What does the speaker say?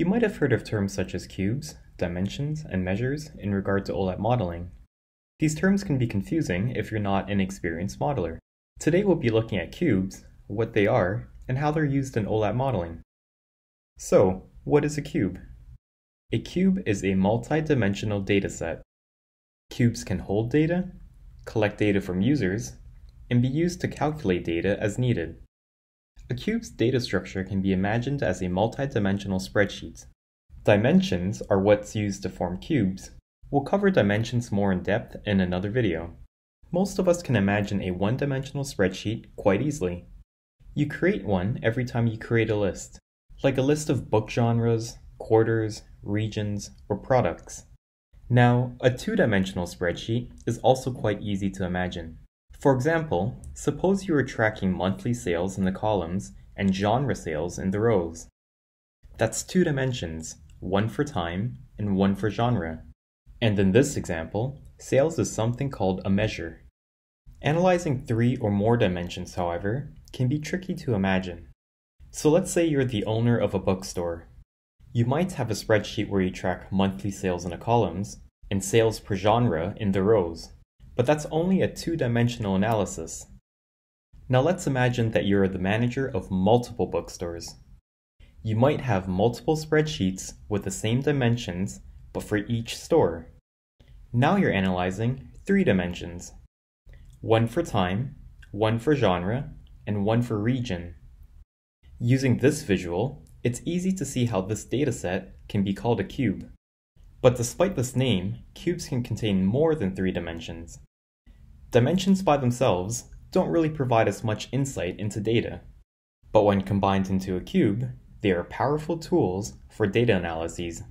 You might have heard of terms such as cubes, dimensions, and measures in regard to OLAP modeling. These terms can be confusing if you're not an experienced modeler. Today we'll be looking at cubes, what they are, and how they're used in OLAP modeling. So, what is a cube? A cube is a multi-dimensional dataset. Cubes can hold data, collect data from users, and be used to calculate data as needed. A cube's data structure can be imagined as a multi-dimensional spreadsheet. Dimensions are what's used to form cubes. We'll cover dimensions more in depth in another video. Most of us can imagine a one-dimensional spreadsheet quite easily. You create one every time you create a list, like a list of book genres, quarters, regions, or products. Now, a two-dimensional spreadsheet is also quite easy to imagine. For example, suppose you are tracking monthly sales in the columns and genre sales in the rows. That's two dimensions, one for time and one for genre. And in this example, sales is something called a measure. Analyzing three or more dimensions, however, can be tricky to imagine. So let's say you're the owner of a bookstore. You might have a spreadsheet where you track monthly sales in the columns and sales per genre in the rows but that's only a two-dimensional analysis. Now let's imagine that you're the manager of multiple bookstores. You might have multiple spreadsheets with the same dimensions, but for each store. Now you're analyzing three dimensions. One for time, one for genre, and one for region. Using this visual, it's easy to see how this dataset can be called a cube. But despite this name, cubes can contain more than three dimensions. Dimensions by themselves don't really provide us much insight into data. But when combined into a cube, they are powerful tools for data analyses.